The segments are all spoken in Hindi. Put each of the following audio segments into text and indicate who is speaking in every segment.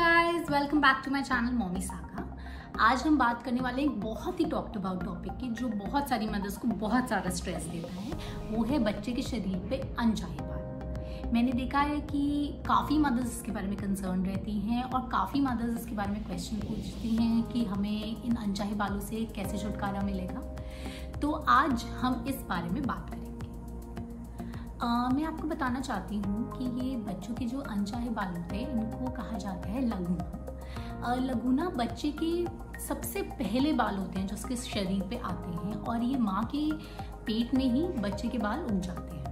Speaker 1: Welcome back to my channel mommy saga आज हम बात करने वाले एक बहुत ही टॉक्ट अबाउट टॉपिक की, जो बहुत सारी मदर्स को बहुत ज़्यादा स्ट्रेस देता है, वो है बच्चे के शरीर पे अनचाहे बाल। मैंने देखा है कि काफ़ी मदर्स इसके बारे में कंसर्न रहती हैं और काफ़ी मदर्स इसके बारे में क्वेश्चन पूछती हैं कि हमें इन अनचाहे बालों से कैसे छुटकारा मिलेगा। तो आज हम इस बारे में बात करेंगे। Uh, मैं आपको बताना चाहती हूँ कि ये बच्चों के जो अनचाहे बाल होते हैं इनको कहा जाता है लगूना। लगुना बच्चे के सबसे पहले बाल होते हैं जो उसके शरीर पे आते हैं और ये माँ के पेट में ही बच्चे के बाल उग जाते हैं।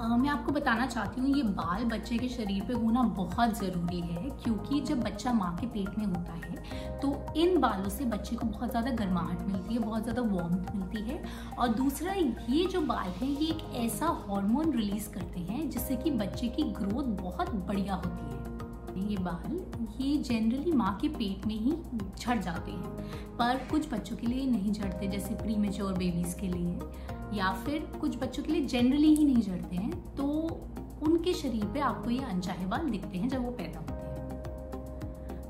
Speaker 1: Uh, मैं आपको बताना चाहती हूँ ये बाल बच्चे के शरीर पे होना बहुत ज़रूरी है क्योंकि जब बच्चा माँ के पेट में होता है तो इन बालों से बच्चे को बहुत ज़्यादा गर्माहट मिलती है बहुत ज़्यादा वार्मथ मिलती है। और दूसरा ये जो बाल हैं ये एक ऐसा हार्मोन रिलीज़ करते हैं जिससे कि बच्चे की ग्रोथ बहुत बढ़िया होती है। ये बाल ये जनरली माँ के पेट में ही झड़ जाते हैं पर कुछ बच्चों के लिए नहीं झड़ते जैसे प्री मेच्योर बेबीज़ के लिए। या फिर कुछ बच्चों के लिए जनरली ही नहीं झड़ते हैं तो उनके शरीर पे आपको ये अनचाहे बाल दिखते हैं जब वो पैदा होते हैं।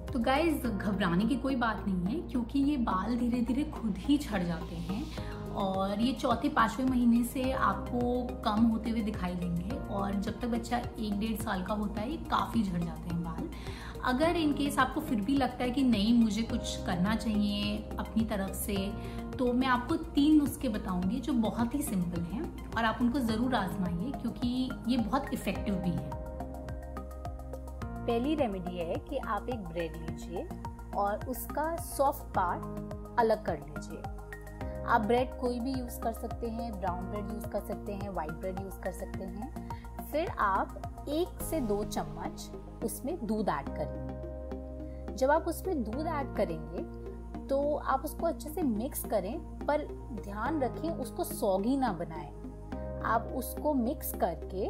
Speaker 1: तो गाइज़ घबराने की कोई बात नहीं है, क्योंकि ये बाल धीरे धीरे खुद ही झड़ जाते हैं और ये चौथे, पाँचवें महीने से आपको कम होते हुए दिखाई देंगे और जब तक बच्चा एक डेढ़ साल का होता है, ये काफ़ी झड़ जाते हैं बाल। अगर इन केस आपको फिर भी लगता है कि नहीं, मुझे कुछ करना चाहिए अपनी तरफ़ से तो मैं आपको तीन नुस्खे बताऊँगी जो बहुत ही सिंपल हैं और आप उनको ज़रूर आजमाइए क्योंकि ये बहुत इफ़ेक्टिव भी है।
Speaker 2: पहली रेमेडी है कि आप एक ब्रेड लीजिए और उसका सॉफ्ट पार्ट अलग कर लीजिए। आप ब्रेड कोई भी यूज़ कर सकते हैं ब्राउन ब्रेड यूज़ कर सकते हैं वाइट ब्रेड यूज़ कर सकते हैं। फिर आप एक से दो चम्मच उसमें दूध ऐड करेंगे। जब आप उसमें दूध ऐड करेंगे तो आप उसको अच्छे से मिक्स करें, पर ध्यान रखें उसको सौगी ना बनाएँ। आप उसको मिक्स करके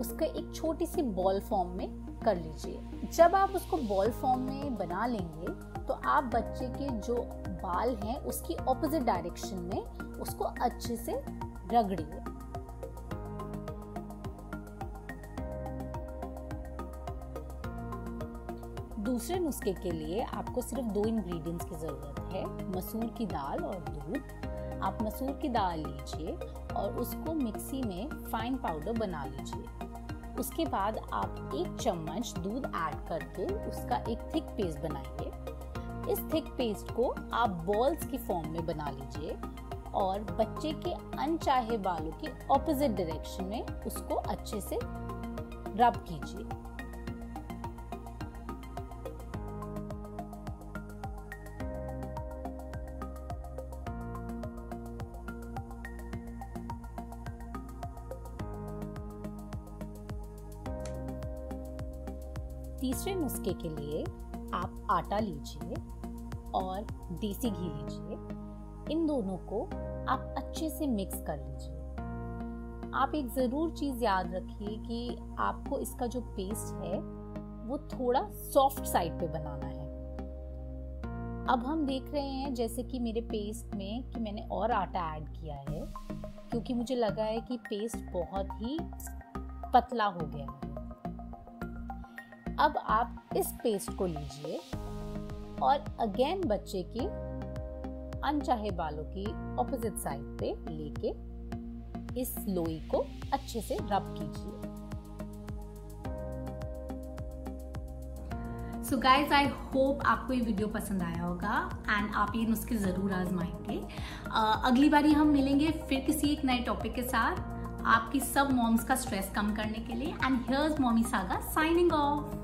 Speaker 2: उसका एक छोटी सी बॉल फॉर्म में कर लीजिए। जब आप उसको बॉल फॉर्म में बना लेंगे तो आप बच्चे के जो बाल हैं, उसकी ऑपोजिट डायरेक्शन में उसको अच्छे से रगड़िए। दूसरे नुस्खे के लिए आपको सिर्फ़ दो इंग्रेडिएंट्स की ज़रूरत है, मसूर की दाल और दूध। आप मसूर की दाल लीजिए और उसको मिक्सी में फाइन पाउडर बना लीजिए। उसके बाद आप एक चम्मच दूध ऐड करके उसका एक थिक पेस्ट बनाइए। इस थिक पेस्ट को आप बॉल्स की फॉर्म में बना लीजिए और बच्चे के अनचाहे बालों के ऑपोजिट डायरेक्शन में उसको अच्छे से रब कीजिए। तीसरे नुस्खे के लिए आप आटा लीजिए और देसी घी लीजिए। इन दोनों को आप अच्छे से मिक्स कर लीजिए। आप एक ज़रूर चीज़ याद रखिए कि आपको इसका जो पेस्ट है, वो थोड़ा सॉफ्ट साइड पे बनाना है। अब हम देख रहे हैं, जैसे कि मेरे पेस्ट में कि मैंने और आटा ऐड किया है, क्योंकि मुझे लगा है कि पेस्ट बहुत ही पतला हो गया है। अब आप इस पेस्ट को लीजिए और अगेन बच्चे की अनचाहे बालों की ऑपोजिट साइड पे लेके इस लोई को अच्छे से रब कीजिए।
Speaker 1: सो गाइज़ आई होप आपको ये वीडियो पसंद आया होगा एंड आप ये नुस्खे ज़रूर आजमाएँगे। uh, अगली बारी हम मिलेंगे फिर किसी एक नए टॉपिक के साथ। आपकी सब मॉम्स का स्ट्रेस कम करने के लिए and here's mommy saga signing off